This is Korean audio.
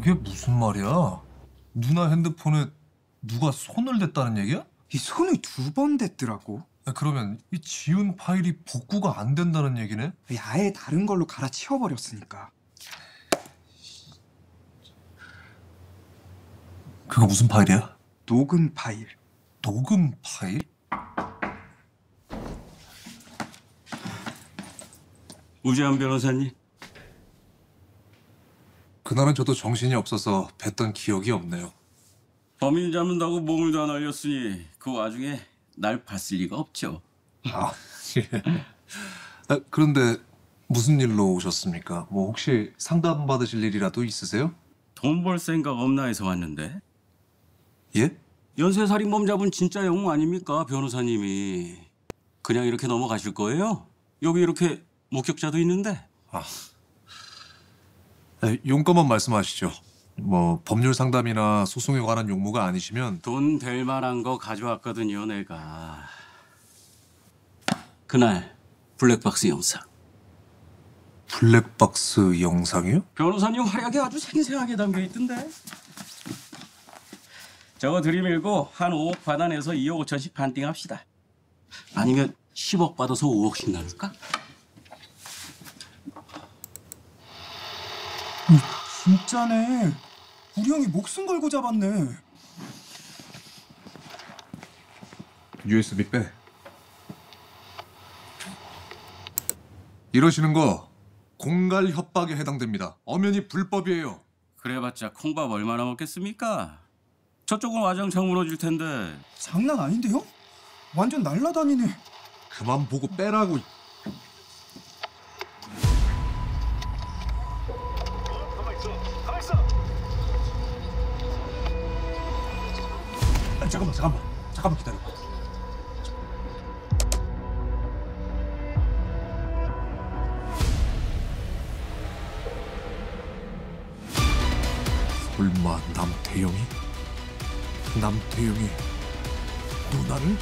그게 무슨 말이야? 누나 핸드폰에 누가 손을 댔다는 얘기야? 이 손을 두 번 댔더라고. 아, 그러면 이 지운 파일이 복구가 안 된다는 얘기네? 아예 다른 걸로 갈아치워버렸으니까. 그거 무슨 파일이야? 녹음 파일. 녹음 파일? 우재한 변호사님. 그날은 저도 정신이 없어서 뵀던 기억이 없네요. 범인 잡는다고 몸을 다 날렸으니 그 와중에 날 봤을 리가 없죠. 아, 예. 아, 그런데 무슨 일로 오셨습니까? 뭐 혹시 상담 받으실 일이라도 있으세요? 돈 벌 생각 없나 해서 왔는데 예? 연쇄살인범 잡은 진짜 영웅 아닙니까 변호사님이 그냥 이렇게 넘어가실 거예요? 여기 이렇게 목격자도 있는데 네, 용건만 말씀하시죠. 뭐 법률 상담이나 소송에 관한 용무가 아니시면 돈 될 만한 거 가져왔거든요 내가 그날 블랙박스 영상 블랙박스 영상이요? 변호사님 활약이 아주 생생하게 담겨 있던데. 저거 들이밀고 한 5억 받아내서 2억 5천씩 반띵합시다. 아니면 10억 받아서 5억씩 나눌까? 진짜네. 우리 형이 목숨 걸고 잡았네. USB 빼. 이러시는 거 공갈 협박에 해당됩니다. 엄연히 불법이에요. 그래봤자 콩밥 얼마나 먹겠습니까? 저쪽은 와장창 무너질 텐데. 장난 아닌데요? 완전 날라다니네. 그만 보고 빼라고. 아, 잠깐만, 잠깐만, 잠깐만 기다려. 설마 남태영이? 남태영이 누나를?